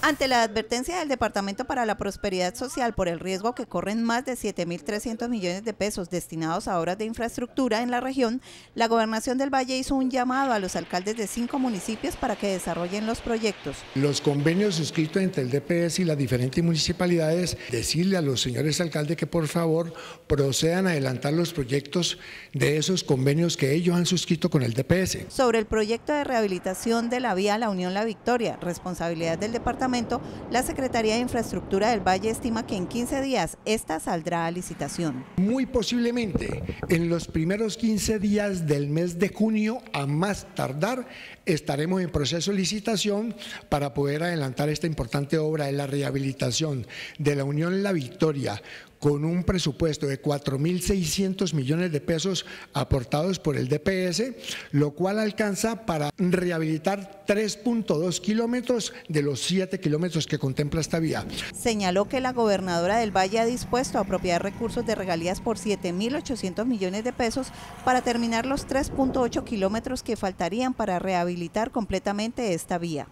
Ante la advertencia del Departamento para la Prosperidad Social por el riesgo que corren más de 7.300 millones de pesos destinados a obras de infraestructura en la región, la Gobernación del Valle hizo un llamado a los alcaldes de cinco municipios para que desarrollen los proyectos. Los convenios suscritos entre el DPS y las diferentes municipalidades, decirle a los señores alcaldes que por favor procedan a adelantar los proyectos de esos convenios que ellos han suscrito con el DPS. Sobre el proyecto de rehabilitación de la vía La Unión La Victoria, responsabilidad del departamento la Secretaría de Infraestructura del Valle estima que en 15 días esta saldrá a licitación. Muy posiblemente en los primeros 15 días del mes de junio, a más tardar, estaremos en proceso de licitación para poder adelantar esta importante obra de la rehabilitación de la Unión La Victoria con un presupuesto de 4.600 millones de pesos aportados por el DPS, lo cual alcanza para rehabilitar 3.2 kilómetros de los 7 kilómetros que contempla esta vía. Señaló que la gobernadora del Valle ha dispuesto a apropiar recursos de regalías por 7.800 millones de pesos para terminar los 3.8 kilómetros que faltarían para rehabilitar completamente esta vía.